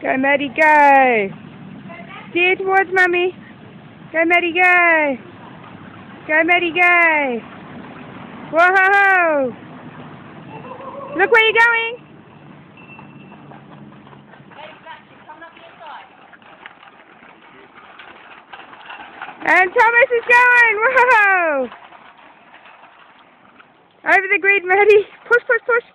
Go, Maddie, go. Steer towards Mummy. Go, Maddie, go. Go, Maddie, go. Whoa! Look where you're going. And Thomas is going. Whoa! Over the grid, Maddie. Push, push, push.